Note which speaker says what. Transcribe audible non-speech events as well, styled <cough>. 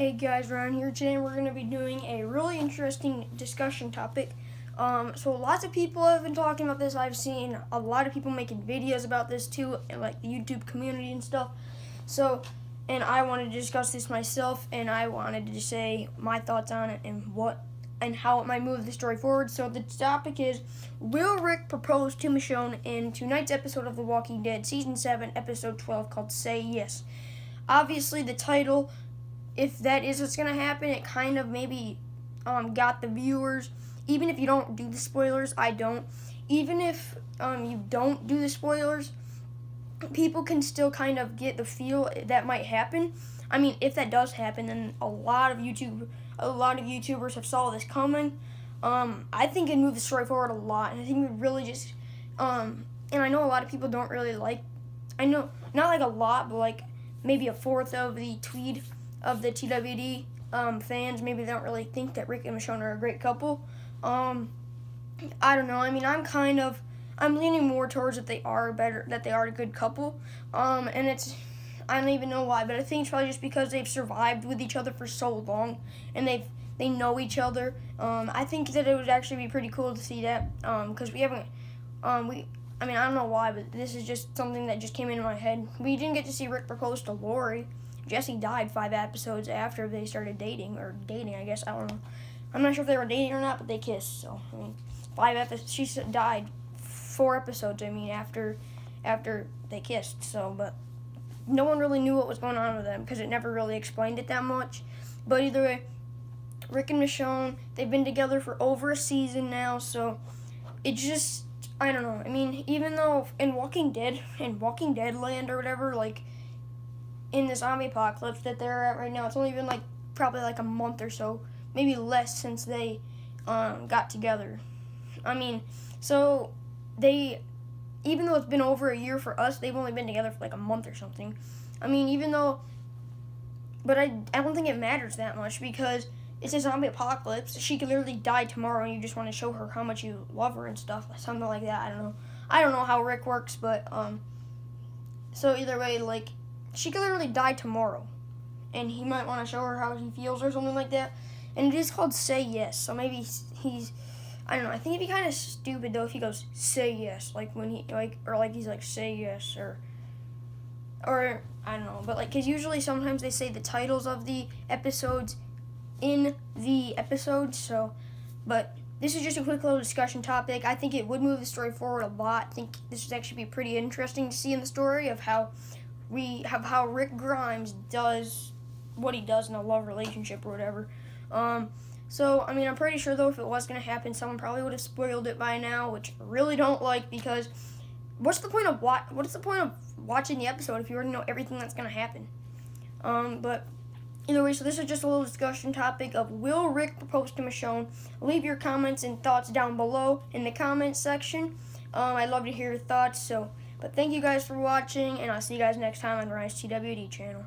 Speaker 1: Hey guys, Ryan here. Today we're going to be doing a really interesting discussion topic. Um, so lots of people have been talking about this. I've seen a lot of people making videos about this too, like the YouTube community and stuff. So, and I wanted to discuss this myself, and I wanted to say my thoughts on it and what and how it might move the story forward. So the topic is: Will Rick propose to Michonne in tonight's episode of The Walking Dead, season seven, episode twelve, called "Say Yes"? Obviously, the title if that is what's gonna happen, it kind of maybe um, got the viewers. Even if you don't do the spoilers, I don't. Even if um, you don't do the spoilers, people can still kind of get the feel that might happen. I mean, if that does happen, then a lot of YouTube, a lot of YouTubers have saw this coming. Um, I think it moved the story forward a lot, and I think would really just, um, and I know a lot of people don't really like. I know not like a lot, but like maybe a fourth of the tweed of the TWD um, fans maybe they don't really think that Rick and Michonne are a great couple. Um, I don't know. I mean, I'm kind of I'm leaning more towards that they are better that they are a good couple. Um, and it's I don't even know why, but I think it's probably just because they've survived with each other for so long and they've they know each other. Um, I think that it would actually be pretty cool to see that because um, we haven't um, we I mean I don't know why, but this is just something that just came into my head. We didn't get to see Rick propose to Lori. Jesse died five episodes after they started dating, or dating, I guess. I don't know. I'm not sure if they were dating or not, but they kissed. So I mean, five episodes. She died four episodes. I mean, after after they kissed. So, but no one really knew what was going on with them because it never really explained it that much. But either way, Rick and Michonne, they've been together for over a season now. So it just I don't know. I mean, even though in Walking Dead, <laughs> in Walking Dead land or whatever, like in the zombie apocalypse that they're at right now. It's only been like probably like a month or so, maybe less since they um, got together. I mean, so they, even though it's been over a year for us, they've only been together for like a month or something. I mean, even though, but I, I don't think it matters that much because it's a zombie apocalypse. She could literally die tomorrow and you just want to show her how much you love her and stuff, something like that. I don't know. I don't know how Rick works, but, um, so either way, like, she could literally die tomorrow. And he might want to show her how he feels or something like that. And it is called Say Yes. So maybe he's, I don't know. I think it'd be kind of stupid though if he goes Say Yes, like when he like or like he's like Say Yes or, or I don't know. But like, cause usually sometimes they say the titles of the episodes in the episodes. So, but this is just a quick little discussion topic. I think it would move the story forward a lot. I think this would actually be pretty interesting to see in the story of how we have how Rick Grimes does what he does in a love relationship or whatever. Um, so, I mean, I'm pretty sure, though, if it was going to happen, someone probably would have spoiled it by now, which I really don't like because what's the point of wa- what's the point of watching the episode if you already know everything that's going to happen? Um, but either way, so this is just a little discussion topic of will Rick propose to Michonne? Leave your comments and thoughts down below in the comments section. Um, I'd love to hear your thoughts, so but thank you guys for watching, and I'll see you guys next time on Ryan's TWD channel.